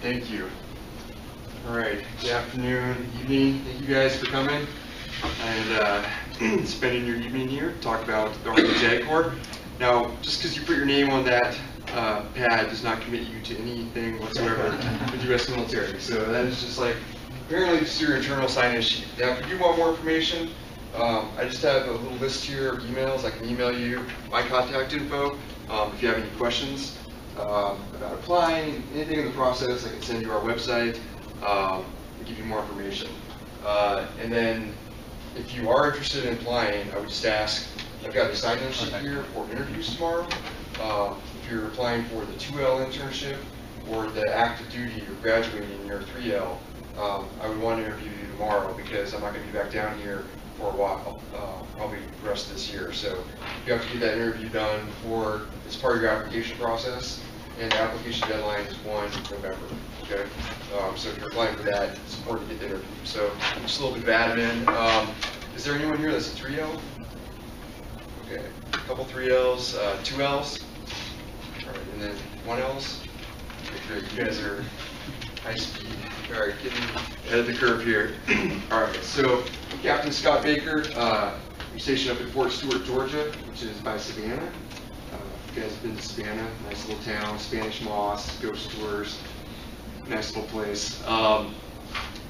Thank you. All right, good afternoon, evening. Thank you guys for coming and uh, spending your evening here to talk about the Army JAG Corps. Now, just because you put your name on that uh, pad does not commit you to anything whatsoever with the U.S. military. So that is just like, apparently just your internal sign-in sheet. Now, if you want more information, um, I just have a little list here of emails. I can email you my contact info um, if you have any questions um, about applying, anything in the process. I can send you our website um, and give you more information. Uh, and then, if you are interested in applying, I would just ask. I've got a sign-in sheet here for interviews tomorrow. Uh, if you're applying for the 2L internship or the active duty or graduating in your 3L, um, I would want to interview you tomorrow because I'm not going to be back down here for a while, uh, probably the rest of this year. So you have to get that interview done before it's part of your application process, and the application deadline is 1 November. Okay, um, so if you're applying for that, it's important to get the interview. So just a little bit of admin. Um, is there anyone here that's a 3L? Okay, a couple 3Ls, uh, 2Ls, all right, and then 1Ls. Okay, great. You guys are high speed. All right, getting ahead of the curve here. All right, so Captain Scott Baker, uh, I'm stationed up at Fort Stewart, Georgia, which is by Savannah. You guys have been to Savannah, nice little town, Spanish Moss, ghost tours, nice little place. Um,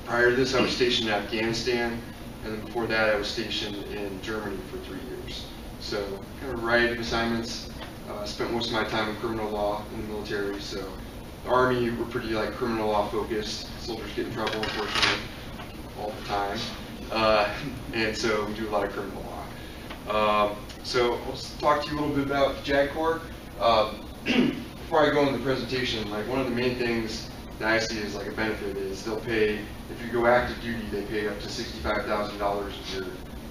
prior to this, I was stationed in Afghanistan, and then before that, I was stationed in Germany for three years. So kind of a variety of assignments. Uh, spent most of my time in criminal law in the military, so the Army, we're pretty like criminal law focused. Soldiers get in trouble, unfortunately, all the time. Uh, and so we do a lot of criminal law. Um, so I'll talk to you a little bit about JAG. Um, before I go into the presentation, like one of the main things that I see as like a benefit is they'll pay, if you go active duty, they pay up to $65,000 of your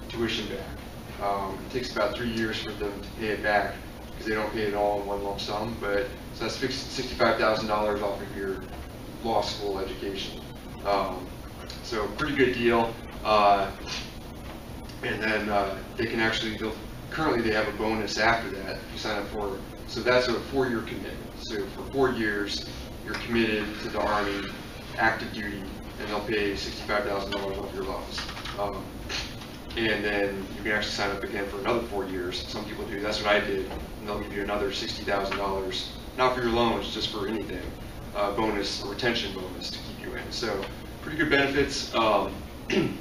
tuition back. Um, it takes about three years for them to pay it back because they don't pay it all in one lump sum, but so that's $65,000 off of your law school education. Um, so pretty good deal. Uh, and then uh, they can actually, they'll, currently they have a bonus after that if you sign up for, so that's a four-year commitment. So for four years, you're committed to the Army, active duty, and they'll pay $65,000 off your loans. Um, and then you can actually sign up again for another four years. Some people do. That's what I did. And they'll give you another $60,000, not for your loans, just for anything, uh, bonus or retention bonus to keep you in. So pretty good benefits. Um,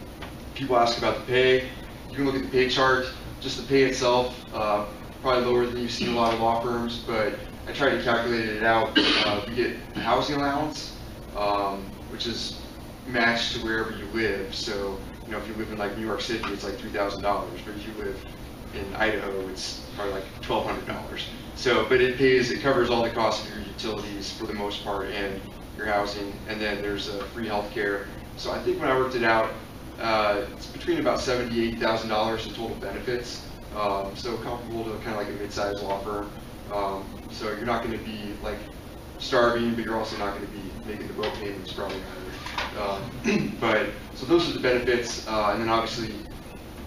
people ask about the pay. You can look at the pay chart. Just the pay itself, uh, probably lower than you see in a lot of law firms, but I tried to calculate it out. Uh, we get a housing allowance, um, which is matched to wherever you live. So you know, if you live in like New York City, it's like three thousand dollars, but if you live in Idaho, it's probably like twelve hundred dollars. So, but it pays, it covers all the costs of your utilities for the most part and your housing, and then there's uh, free health care. So I think when I worked it out, uh, it's between about seventy-eight thousand dollars in total benefits. Um, so comparable to kind of like a mid-sized law firm. Um, so you're not going to be like starving, but you're also not going to be making the boat payments probably either. Um, but so those are the benefits, uh, and then obviously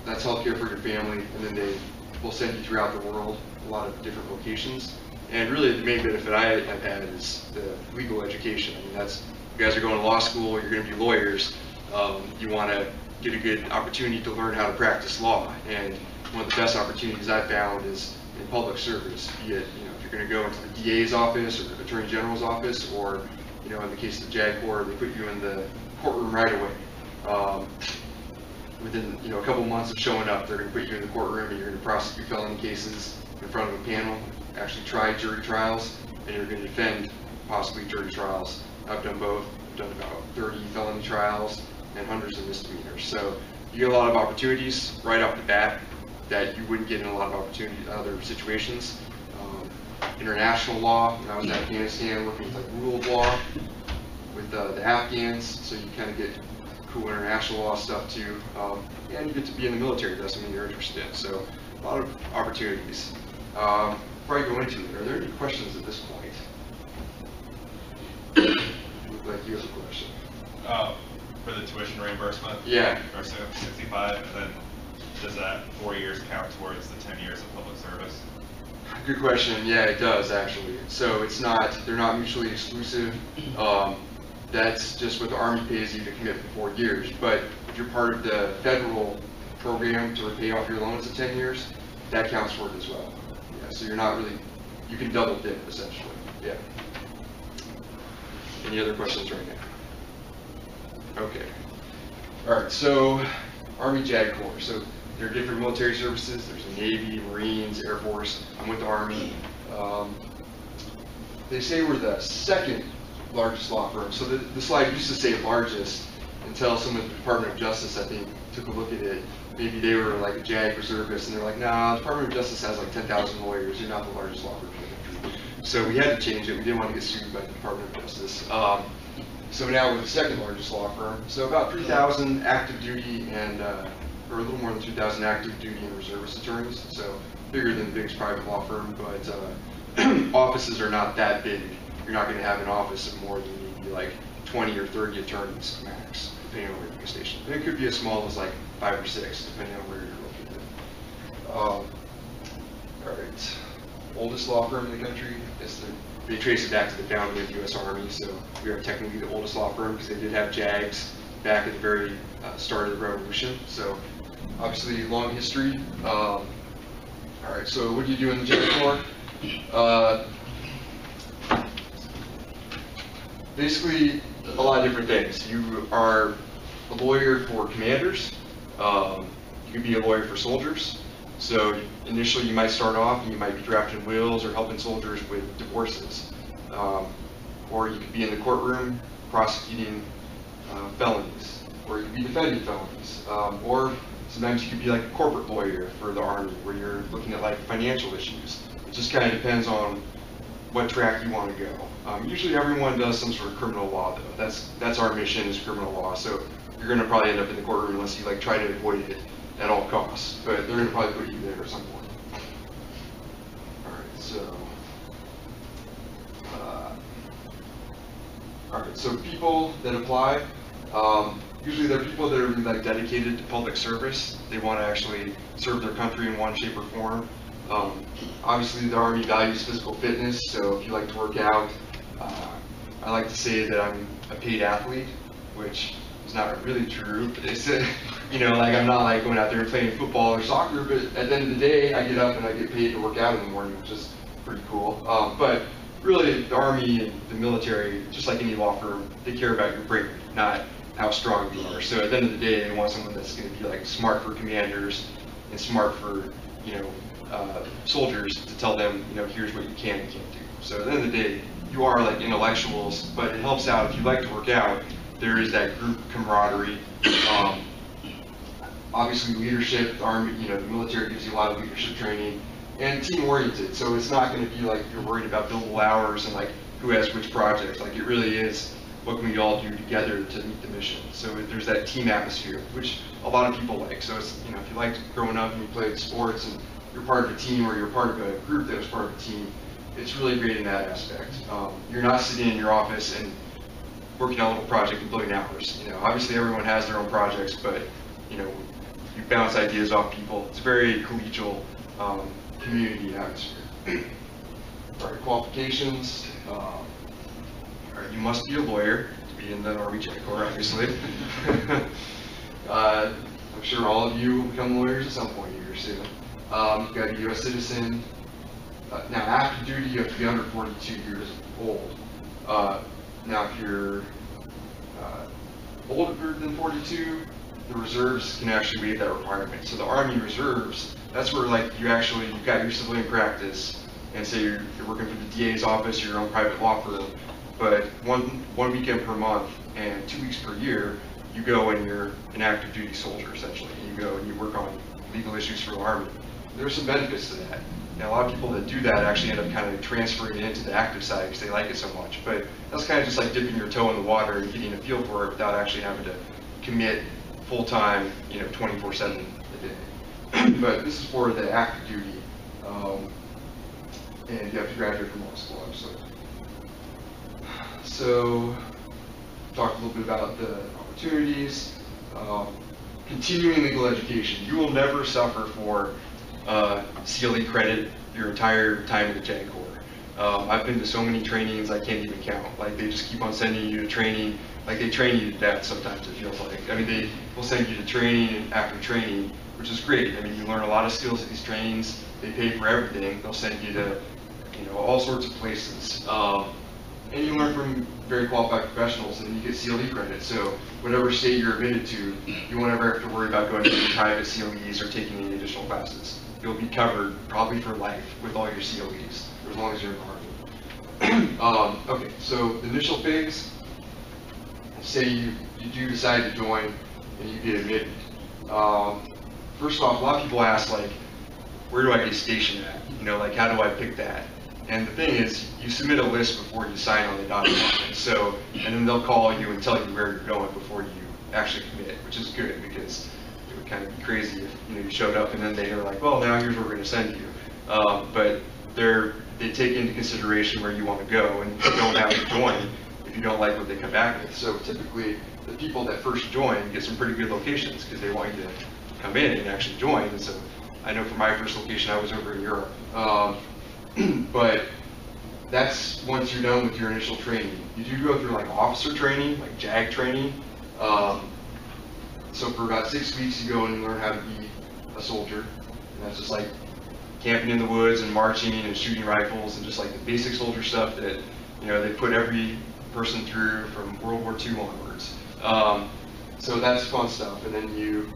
that's healthcare for your family, and then they will send you throughout the world, a lot of different locations. And really, the main benefit I have had is the legal education. I mean, that's you guys are going to law school, you're going to be lawyers. Um, you want to get a good opportunity to learn how to practice law, and one of the best opportunities I found is in public service. Be it you know if you're going to go into the DA's office or the Attorney General's office, or you know in the case of the JAG Corps, they put you in the courtroom right away. Um, within you know a couple months of showing up, they're going to put you in the courtroom and you're going to prosecute felony cases in front of a panel, actually try jury trials, and you're going to defend possibly jury trials. I've done both. I've done about 30 felony trials and hundreds of misdemeanors. So you get a lot of opportunities right off the bat that you wouldn't get in a lot of opportunities other situations. Um, international law, when I was in Afghanistan working with like rule of law with uh, the Afghans, so you kind of get cool international law stuff too. Um, and you get to be in the military, that's something you're interested in. So a lot of opportunities. Um, before I go into it, are there any questions at this point? Look like you have a question. Uh, for the tuition reimbursement? Yeah. Or so sixty-five, and then does that four years count towards the ten years of public service? Good question. Yeah, it does actually. So it's not, they're not mutually exclusive. Um, that's just what the Army pays you to commit for four years. But if you're part of the federal program to repay off your loans in 10 years, that counts for it as well. Yeah, so you're not really, you can double dip essentially, yeah. Any other questions right now? Okay. All right, so Army JAG Corps. So there are different military services. There's the Navy, Marines, Air Force. I'm with the Army. Um, they say we're the second largest law firm. So the, the slide used to say largest until someone at the Department of Justice, I think, took a look at it. Maybe they were like a JAG reservist, and they're like, nah, the Department of Justice has like 10,000 lawyers. You're not the largest law firm. So we had to change it. We didn't want to get sued by the Department of Justice. Um, so now we're the second largest law firm. So about 3,000 active duty and, uh, or a little more than 2,000 active duty and reservist attorneys. So bigger than the biggest private law firm, but uh, offices are not that big. You're not going to have an office of more than maybe like 20 or 30 attorneys max, depending on where you're stationed. And it could be as small as like five or six, depending on where you're located. Um, all right, oldest law firm in the country is the they trace it back to the founding of the U.S. Army, so we are technically the oldest law firm because they did have JAGs back at the very uh, start of the Revolution. So obviously long history. Um, all right, so what do you do in the JAG Corps? Uh, basically, a lot of different things. You are a lawyer for commanders. Um, you can be a lawyer for soldiers. So initially, you might start off and you might be drafting wills or helping soldiers with divorces. Um, or you could be in the courtroom prosecuting uh, felonies. Or you could be defending felonies. Um, or sometimes you could be like a corporate lawyer for the Army where you're looking at like financial issues. It just kind of depends on what track you want to go. Um, usually everyone does some sort of criminal law though. That's, that's our mission is criminal law. So you're going to probably end up in the courtroom unless you like try to avoid it at all costs, but they're going to probably put you there at some point. All right, so. Uh, all right, so people that apply, um, usually they're people that are really like dedicated to public service. They want to actually serve their country in one shape or form. Um, obviously, the Army values physical fitness, so if you like to work out, uh, I like to say that I'm a paid athlete, which is not really true. It's, a, you know, like I'm not like going out there and playing football or soccer, but at the end of the day, I get up and I get paid to work out in the morning, which is pretty cool. Um, but really, the Army and the military, just like any law firm, they care about your brain, not how strong you are. So at the end of the day, they want someone that's going to be like smart for commanders and smart for, you know, uh, soldiers to tell them, you know, here's what you can and can't do. So at the end of the day, you are like intellectuals, but it helps out if you like to work out. There is that group camaraderie. Um, obviously, leadership, the army, you know, the military gives you a lot of leadership training, and team oriented. So it's not going to be like you're worried about billable hours and like who has which projects. Like it really is what can we all do together to meet the mission. So there's that team atmosphere, which a lot of people like. So it's you know if you liked growing up and you played sports and you're part of a team or you're part of a group that was part of a team, it's really great in that aspect. Um, you're not sitting in your office and working on a little project and billion hours. You know, obviously everyone has their own projects, but you know, you bounce ideas off people. It's a very collegial um, community atmosphere. All right, qualifications. Um, all right, you must be a lawyer to be in the JAG Corps, obviously. uh, I'm sure all of you will become lawyers at some point here soon. Um, you've got to be a U.S. citizen. Uh, now, after duty, you have to be under 42 years old. Uh, now, if you're uh, older than 42, the reserves can actually waive that requirement. So the Army Reserves, that's where like you actually, you've got your civilian practice, and say you're, you're working for the DA's office, or your own private law firm, but one, one weekend per month and two weeks per year, you go and you're an active duty soldier essentially, and you go and you work on legal issues for the Army. There's some benefits to that. Now, a lot of people that do that actually end up kind of transferring it into the active side because they like it so much. But that's kind of just like dipping your toe in the water and getting a feel for it without actually having to commit full time, you know, 24/7 a day. but this is for the active duty, um, and you have to graduate from law school, obviously. So, talk a little bit about the opportunities. Um, continuing legal education. You will never suffer for uh, CLE credit your entire time in the JAG Corps. Um, I've been to so many trainings, I can't even count. Like, they just keep on sending you to training, like, they train you to death sometimes, it feels like. I mean, they will send you to training and after training, which is great. I mean, you learn a lot of skills at these trainings, they pay for everything, they'll send you to, you know, all sorts of places. Um, and you learn from very qualified professionals, and you get CLE credit. So whatever state you're admitted to, you won't ever have to worry about going to private CLEs or taking any additional classes. You'll be covered probably for life with all your CLEs, as long as you're in the Army. um, okay, so the initial phase, say you, you do decide to join and you get admitted. Um, first off, a lot of people ask like, where do I get stationed at? You know, like how do I pick that? And the thing is, you submit a list before you sign on the dotted line. So, and then they'll call you and tell you where you're going before you actually commit, which is good because it would kind of be crazy if you know you showed up and then they were like, well, now here's where we're going to send you. Um, but they're they take into consideration where you want to go, and you don't have to join if you don't like what they come back with. So typically, the people that first join get some pretty good locations because they want you to come in and actually join. And so I know for my first location, I was over in Europe. Um, but that's once you're done with your initial training. You do go through like officer training, like JAG training. Um, so for about six weeks, you go and learn how to be a soldier. And that's just like camping in the woods and marching and shooting rifles and just like the basic soldier stuff that, you know, they put every person through from World War II onwards. Um, so that's fun stuff. And then you,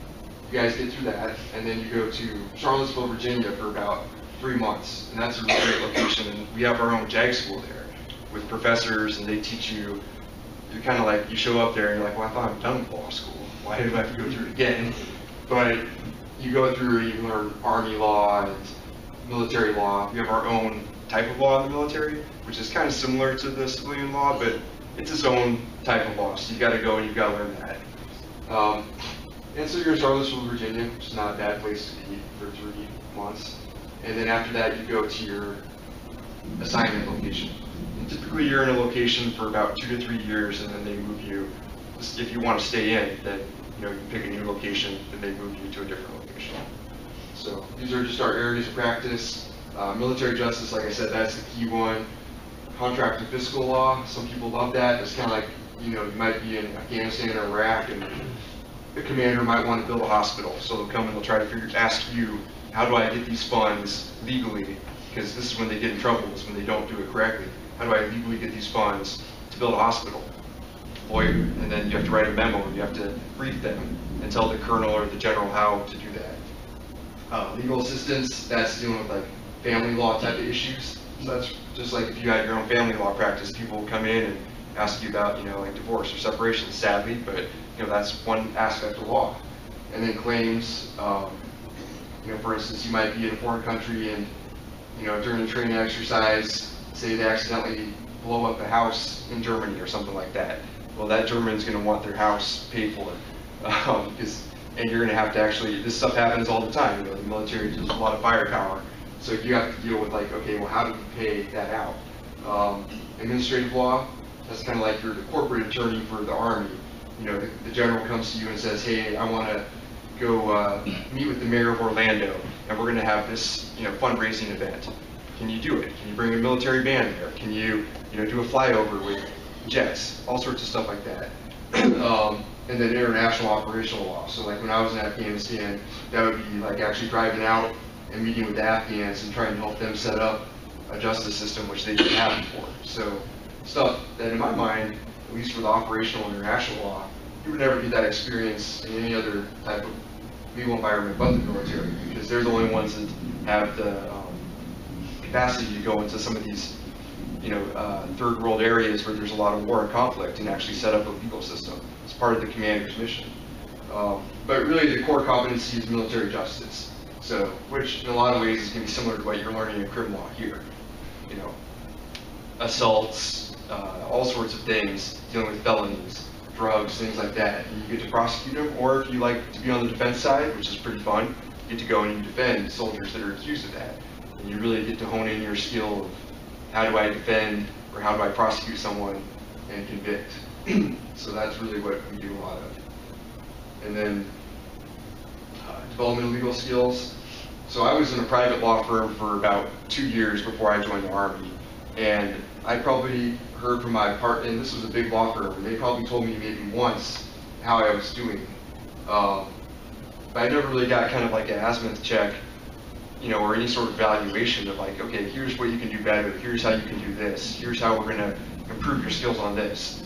you guys get through that, and then you go to Charlottesville, Virginia for about three months, and that's a really great location. And we have our own JAG school there with professors, and they teach you. You're kind of like you show up there, and you're like, well, I thought I'm done with law school. Why do I have to go through it again? But you go through, you learn Army law and military law. We have our own type of law in the military, which is kind of similar to the civilian law, but it's its own type of law. So you got to go and you got to learn that. Um, and so you're in Charlottesville, Virginia, which is not a bad place to be for three months. And then after that, you go to your assignment location. And typically, you're in a location for about two to three years, and then they move you. If you want to stay in, then you know you pick a new location, and they move you to a different location. So these are just our areas of practice. Uh, military justice, like I said, that's the key one. Contract and fiscal law, some people love that. It's kind of like, you know, you might be in Afghanistan or Iraq and the commander might want to build a hospital. So they'll come and they'll try to figure, ask you, how do I get these funds legally? Because this is when they get in trouble, is when they don't do it correctly. How do I legally get these funds to build a hospital? Lawyer, and then you have to write a memo, you have to brief them and tell the colonel or the general how to do that. Uh, legal assistance, that's dealing with like family law type of issues. So that's just like if you had your own family law practice, people will come in and ask you about, you know, like divorce or separation, sadly, but, you know, that's one aspect of law. And then claims, um, you know, for instance, you might be in a foreign country and, you know, during a training exercise, say they accidentally blow up a house in Germany or something like that. Well, that German's going to want their house paid for. Um, because, and you're going to have to actually, this stuff happens all the time. You know, the military has a lot of firepower. So you have to deal with like, okay, well, how do you pay that out? Um, administrative law, that's kind of like you're the corporate attorney for the Army. You know, the, the general comes to you and says, hey, I want to go uh, meet with the mayor of Orlando, and we're going to have this, you know, fundraising event. Can you do it? Can you bring a military band there? Can you, you know, do a flyover with jets? All sorts of stuff like that. um, and then international operational law. So like when I was in Afghanistan, that would be like actually driving out and meeting with the Afghans and trying to help them set up a justice system which they didn't have before. So stuff that in my mind, at least for the operational international law, you would never get that experience in any other type of legal environment but the military, because they're the only ones that have the um, capacity to go into some of these, you know, uh, third world areas where there's a lot of war and conflict and actually set up a legal system. It's part of the commander's mission. Um, but really the core competency is military justice. So, which in a lot of ways is going to be similar to what you're learning in criminal law here. You know, assaults, uh, all sorts of things, dealing with felonies, drugs, things like that. And you get to prosecute them, or if you like to be on the defense side, which is pretty fun, you get to go and you defend soldiers that are accused of that. And you really get to hone in your skill of how do I defend or how do I prosecute someone and convict. so that's really what we do a lot of. And then uh, development of legal skills. So I was in a private law firm for about two years before I joined the Army. And I probably heard from my partner, and this was a big law firm, and they probably told me maybe once how I was doing. Um, but I never really got kind of like an azimuth check, you know, or any sort of valuation of like, okay, here's what you can do better, here's how you can do this, here's how we're gonna improve your skills on this.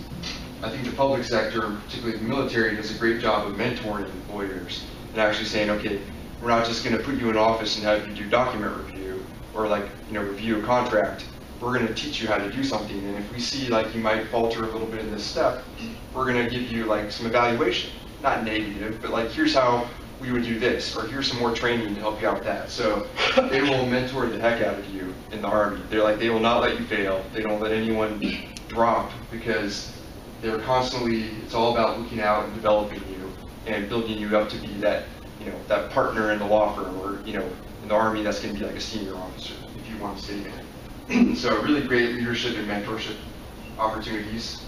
I think the public sector, particularly the military, does a great job of mentoring employers and actually saying, okay, we're not just gonna put you in office and have you do document review or like, you know, review a contract. We're gonna teach you how to do something, and if we see like you might falter a little bit in this step, we're gonna give you like some evaluation, not negative, but like, here's how we would do this, or here's some more training to help you out with that. So they will mentor the heck out of you in the Army. They're like, they will not let you fail. They don't let anyone drop because they're constantly, it's all about looking out and developing you and building you up to be that, you know, that partner in the law firm or, you know, in the Army, that's going to be like a senior officer if you want to stay in. so really great leadership and mentorship opportunities.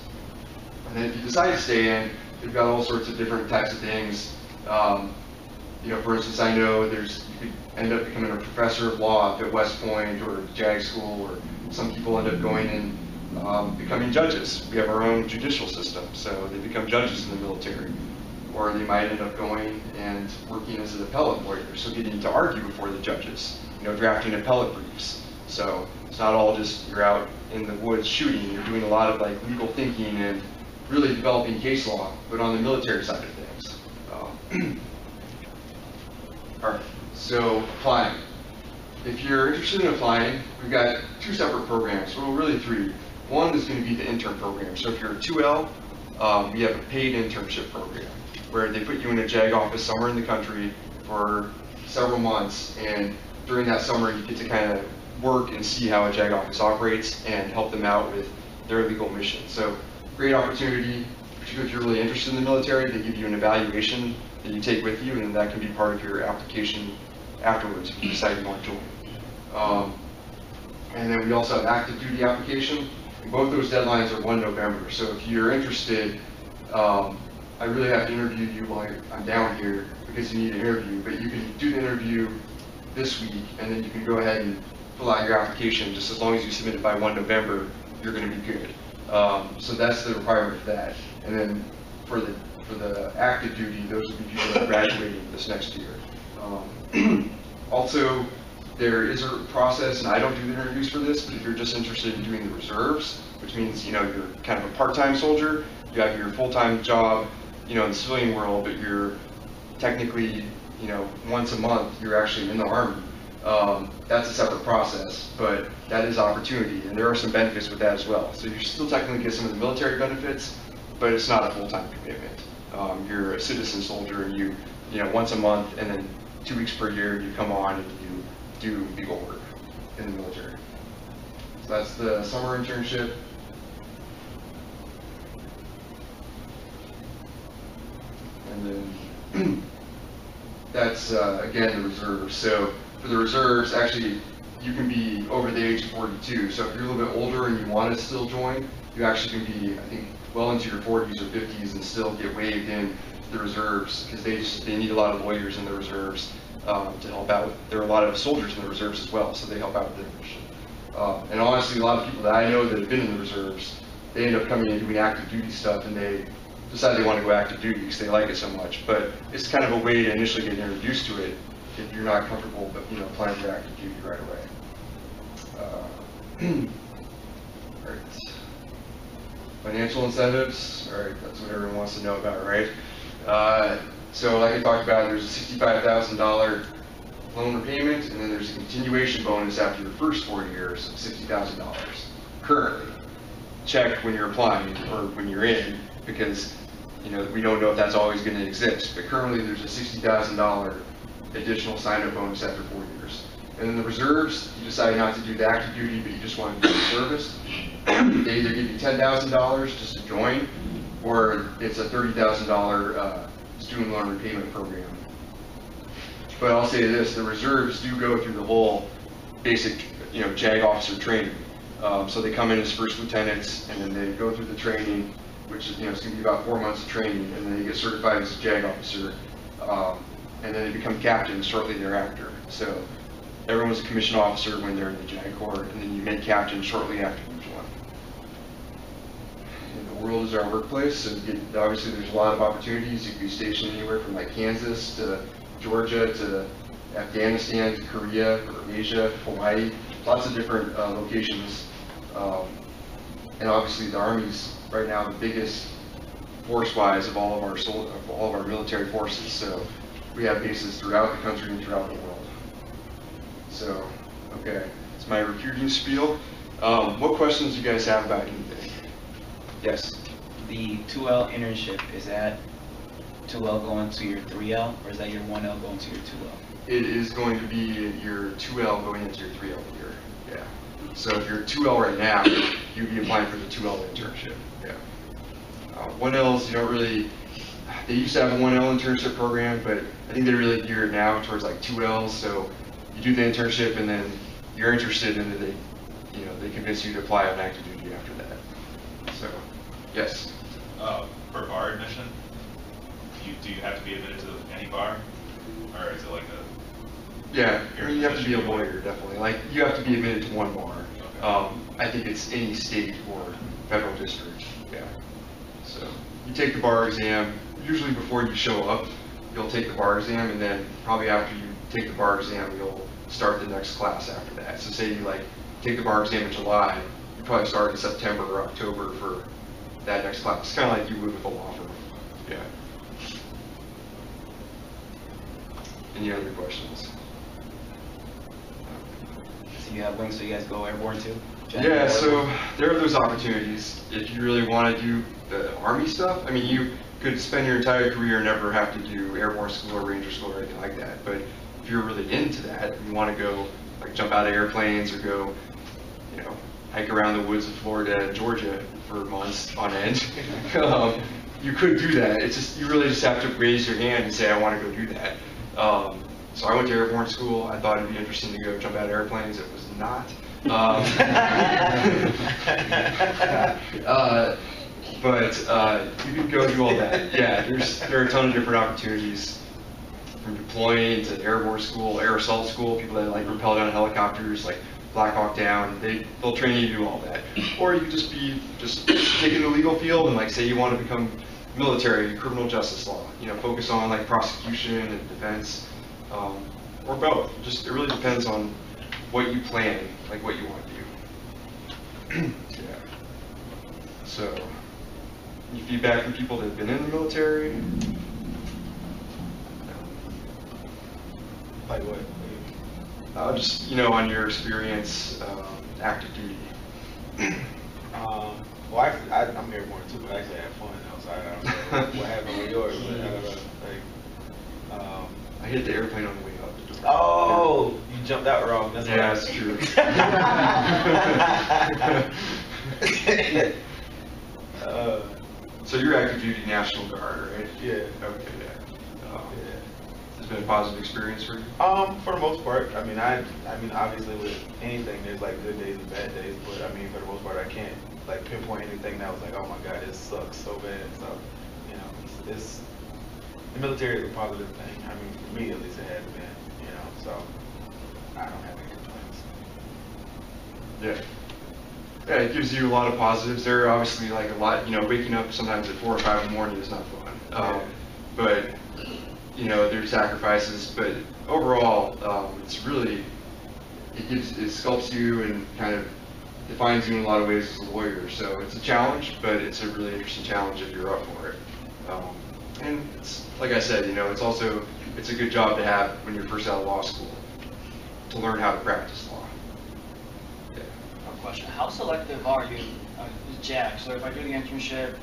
And then if you decide to stay in, they've got all sorts of different types of things. Um, you know, for instance, I know there's, you could end up becoming a professor of law at West Point or JAG School, or some people end up going and um, becoming judges. We have our own judicial system, so they become judges in the military. Or they might end up going and working as an appellate lawyer, so getting to argue before the judges, you know, drafting appellate briefs. So it's not all just you're out in the woods shooting, you're doing a lot of like legal thinking and really developing case law, but on the military side of things. Um, All right, so applying. If you're interested in applying, we've got two separate programs, well, really three. One is going to be the intern program. So if you're a 2L, um, we have a paid internship program where they put you in a JAG office somewhere in the country for several months, and during that summer, you get to kind of work and see how a JAG office operates and help them out with their legal mission. So great opportunity, if you're really interested in the military, they give you an evaluation that you take with you, and that can be part of your application afterwards if you decide you want to join. Um, and then we also have active duty application. And both those deadlines are 1 November. So if you're interested, um, I really have to interview you while I'm down here because you need an interview. But you can do the interview this week, and then you can go ahead and fill out your application. Just as long as you submit it by 1 November, you're going to be good. Um, so that's the requirement for that. And then for the for the active duty, those would be people that are graduating this next year. Um, also, there is a process, and I don't do the interviews for this, but if you're just interested in doing the reserves, which means, you know, you're kind of a part-time soldier, you have your full-time job, you know, in the civilian world, but you're technically, you know, once a month, you're actually in the Army. Um, that's a separate process, but that is opportunity, and there are some benefits with that as well. So you still technically get some of the military benefits, but it's not a full-time commitment. Um, you're a citizen soldier, and you, you know, once a month, and then two weeks per year, you come on and you do legal work in the military. So that's the summer internship. And then that's, uh, again, the reserves. So for the reserves, actually, you can be over the age of 42. So if you're a little bit older and you want to still join, you actually can be, I think, well into your 40s or 50s and still get waived in the reserves because they just, they need a lot of lawyers in the reserves um, to help out. There are a lot of soldiers in the reserves as well, so they help out with their mission. Uh, and honestly, a lot of people that I know that have been in the reserves, they end up coming and doing active duty stuff, and they decide they want to go active duty because they like it so much. But it's kind of a way to initially get introduced to it if you're not comfortable, but you know, applying for active duty right away. Uh. Financial incentives, all right, that's what everyone wants to know about, right? Uh, so like I talked about, there's a $65,000 loan repayment, and then there's a continuation bonus after your first four years of $60,000 currently. Check when you're applying or when you're in, because you know we don't know if that's always going to exist. But currently, there's a $60,000 additional sign-up bonus after four years. And then the reserves, you decide not to do the active duty, but you just want to do the service. they either give you $10,000 just to join, or it's a $30,000 uh, student loan repayment program. But I'll say this, the reserves do go through the whole basic, you know, JAG officer training. Um, so they come in as first lieutenants, and then they go through the training, which is, you know, it's going to be about four months of training, and then they get certified as a JAG officer, um, and then they become captains shortly thereafter. So everyone was a commissioned officer when they're in the JAG Corps, and then you made captain shortly after you joined. And the world is our workplace, and obviously there's a lot of opportunities. You can be stationed anywhere from like Kansas to Georgia to Afghanistan to Korea or Asia, Hawaii, lots of different uh, locations. Um, And obviously the Army's right now the biggest force-wise of all of our, of all of our military forces. So we have bases throughout the country and throughout the world. So, okay, it's my recruiting spiel. Um, What questions do you guys have about anything? Yes? The 2L internship, is that 2L going to your 3L, or is that your 1L going to your 2L? It is going to be your 2L going into your 3L year, yeah. So if you're 2L right now, you'd be applying for the 2L internship, yeah. Uh, 1Ls, you don't really, they used to have a 1L internship program, but I think they're really geared now towards like 2Ls, so do the internship and then you're interested and then they, you know, they convince you to apply on active duty after that. So, yes. Uh, for bar admission, you, do you have to be admitted to any bar? Or is it like a, Yeah, I mean, you have to be a lawyer, definitely. Like, you have to be admitted to one bar. Okay. Um, I think it's any state or federal district, yeah. So, you take the bar exam, usually before you show up, you'll take the bar exam, and then probably after you take the bar exam, you'll start the next class after that. So say you like, take the bar exam in July, you probably start in September or October for that next class, It's kind of like you would with a law firm, yeah. Any other questions? So you have wings, so you guys go airborne too? Yeah, so there are those opportunities. If you really want to do the Army stuff, I mean, you could spend your entire career and never have to do airborne school or ranger school or anything like that. But if you're really into that, you want to go, like, jump out of airplanes or go, you know, hike around the woods of Florida and Georgia for months on end, um, you could do that. It's just, you really just have to raise your hand and say, I want to go do that. Um, so I went to airborne school. I thought it'd be interesting to go jump out of airplanes. It was not. Um, uh, but uh, you can go do all that. Yeah, there's there are a ton of different opportunities from deploying to airborne school, air assault school, people that like rappel down helicopters, like Black Hawk Down. They they'll train you to do all that. Or you could just be just take in the legal field and like say you want to become military, criminal justice law. You know, focus on like prosecution and defense, um, or both. Just it really depends on what you plan, like what you want to do. yeah. So, any feedback from people that have been in the military? What? Uh, just, you know, on your experience, um, active duty. Um, well, actually, I, I'm airborne too, but I actually had fun outside. I don't know what happened with yours, but I. Like, um, I hit the airplane on the way out the door. oh, you jumped out wrong. That's Yeah, that's true. uh, So you're active duty National Guard, right? yeah. Okay, yeah. Um, Yeah. Been a positive experience for you? Um, for the most part, I mean, I, I mean, obviously with anything, there's like good days and bad days, but I mean, for the most part, I can't like pinpoint anything that was like, oh my god, this sucks so bad. So, you know, it's, it's the military is a positive thing. I mean, for me at least, it has been. You know, so I don't have any complaints. Yeah. Yeah, it gives you a lot of positives. There are obviously like a lot, you know, waking up sometimes at four or five in the morning is not fun. Um, Yeah. but, you know, there's sacrifices, but overall, um, it's really, it gives, it sculpts you and kind of defines you in a lot of ways as a lawyer. So it's a challenge, but it's a really interesting challenge if you're up for it. Um, and it's, like I said, you know, it's also, it's a good job to have when you're first out of law school, to learn how to practice law. Yeah. One question, how selective are you, uh, with JAG? So if I do the internship,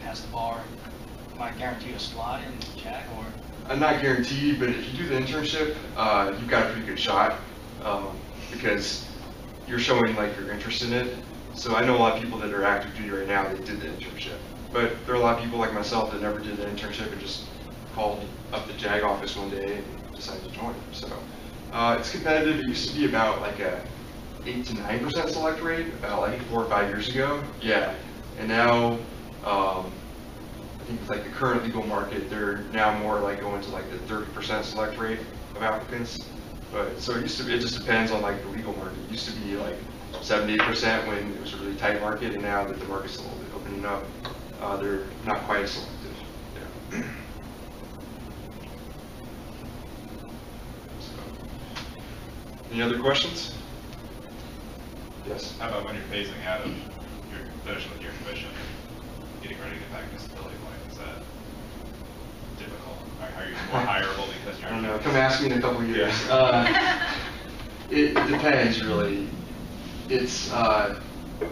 pass the bar, am I guaranteed a slot in JAG or? I'm not guaranteed, but if you do the internship, uh, you've got a pretty good shot, um, because you're showing like your interest in it. So I know a lot of people that are active duty right now, they did the internship. But there are a lot of people like myself that never did the internship and just called up the JAG office one day and decided to join. So, uh, it's competitive. It used to be about like a eight to nine percent select rate, about like four or five years ago. Yeah. And now, um, like the current legal market, they're now more like going to like the thirty percent select rate of applicants. But, so it used to be, it just depends on like the legal market. It used to be like seventy percent when it was a really tight market, and now that the market's a little bit opening up, uh, they're not quite as selective, yeah. Any other questions? Yes? How about when you're phasing out of, you're finished with your commission, getting ready to get back into stability point, that difficult? Are are you more hireable because you're? I don't know, come ask me in a couple of years. Yeah. Uh, It depends, really. It's, uh,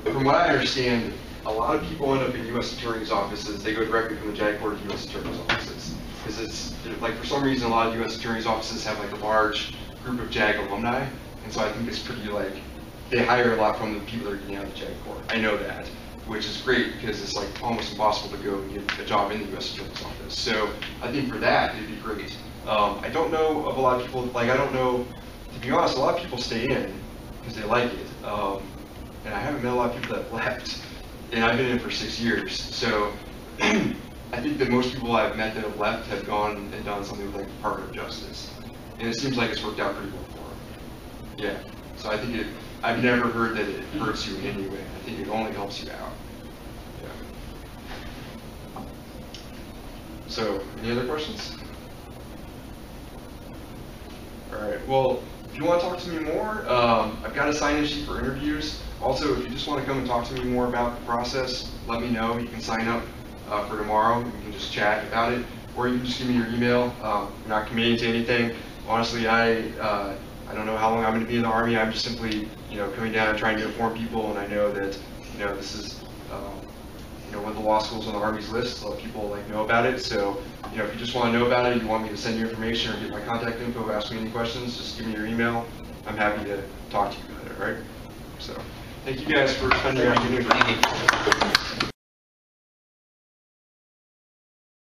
from what I understand, a lot of people end up in U.S. attorney's offices, they go directly from the JAG Corps to U.S. attorney's offices. Because it's, like, for some reason, a lot of U.S. attorney's offices have like a large group of JAG alumni, and so I think it's pretty, like, they hire a lot from the people that are getting out of the JAG Corps. I know that, which is great, because it's like almost impossible to go and get a job in the U.S. attorney's office. So I think for that, it'd be great. Um, I don't know of a lot of people, like, I don't know, to be honest, a lot of people stay in because they like it. Um, and I haven't met a lot of people that left. And I've been in for six years. So I think that most people I've met that have left have gone and done something with like Department of Justice. And it seems like it's worked out pretty well for them. Yeah. So I think it, I've never heard that it hurts you in any way. I think it only helps you out. Yeah. So, any other questions? All right, well, if you want to talk to me more, um, I've got a sign-in sheet for interviews. Also, if you just want to come and talk to me more about the process, let me know. You can sign up uh, for tomorrow, we can just chat about it, or you can just give me your email. Um, I'm not committing to anything. Honestly, I, uh, I don't know how long I'm going to be in the Army. I'm just simply, you know, coming down and trying to inform people, and I know that, you know, this is, um, you know, one of the law schools on the Army's list, a lot of people like know about it, so, you know, if you just want to know about it, you want me to send you information or get my contact info, ask me any questions, just give me your email. I'm happy to talk to you about it, right? So, thank you guys for spending your afternoon.